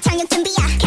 장력 준비야.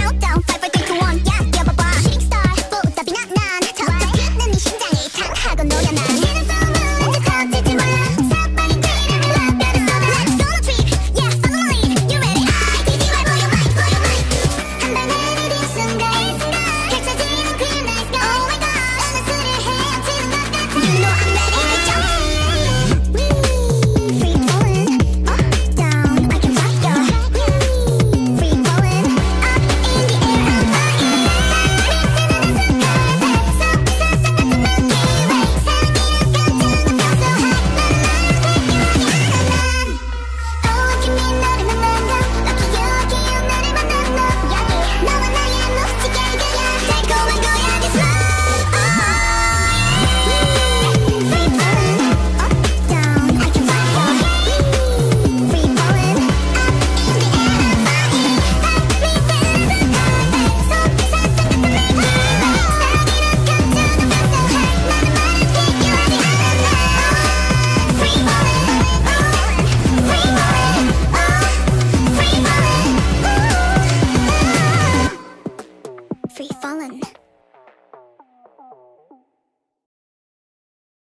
Holland.